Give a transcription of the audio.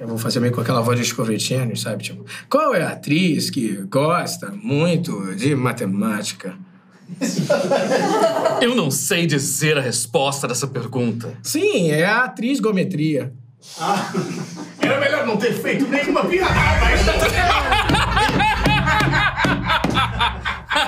Eu vou fazer meio com aquela voz de escovetinho sabe? Tipo, qual é a atriz que gosta muito de matemática? Eu não sei dizer a resposta dessa pergunta. Sim, é a atriz Gometria. Ah, Era melhor não ter feito nenhuma piada.